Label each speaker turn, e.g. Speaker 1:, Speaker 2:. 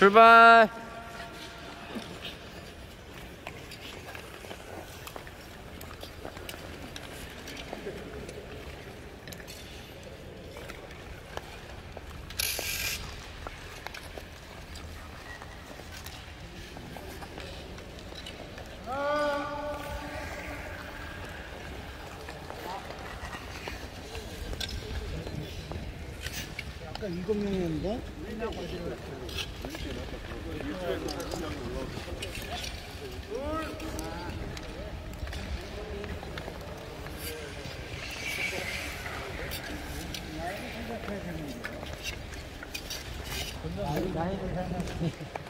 Speaker 1: 拜拜
Speaker 2: 아까 일곱 명이었는데? 나이를 생각해. 이